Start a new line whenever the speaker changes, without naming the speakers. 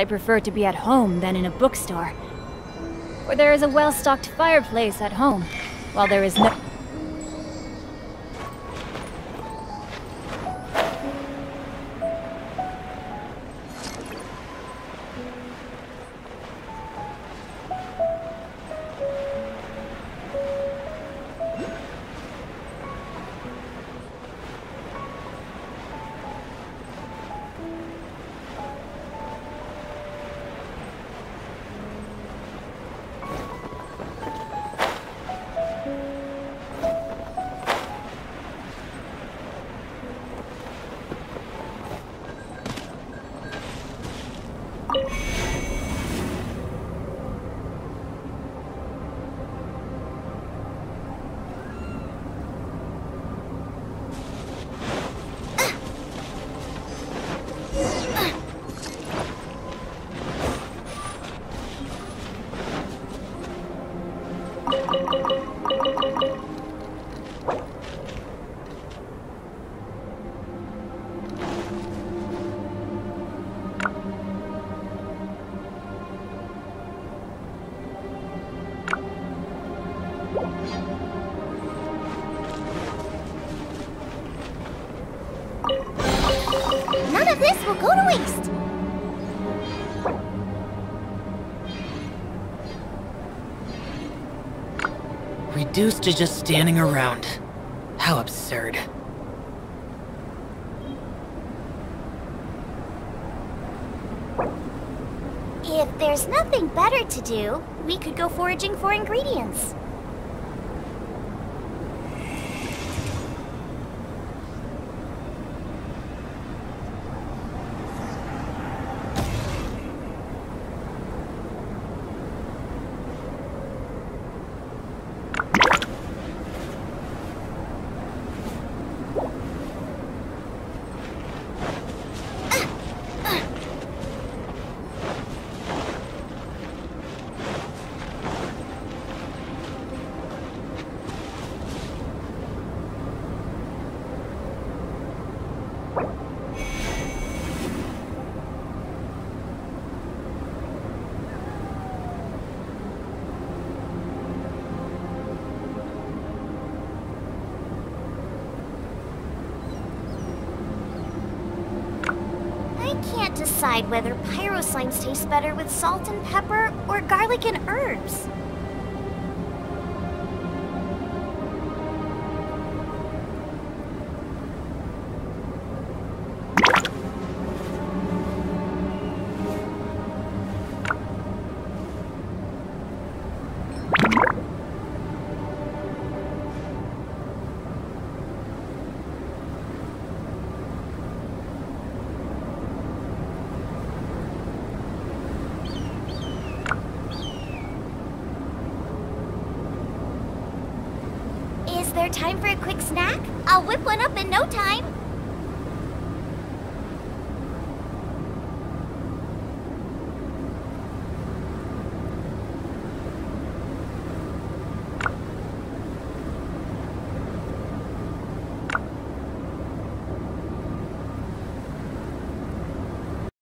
I prefer to be at home than in a bookstore. For there is a well-stocked fireplace at home, while there is no-
None of this will go to waste.
Reduced to just standing around. How absurd.
If there's nothing better to do, we could go foraging for ingredients. Can't decide whether pyro slimes taste better with salt and pepper or garlic and herbs. Time for a quick snack? I'll whip one up in no time.